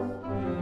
Hum.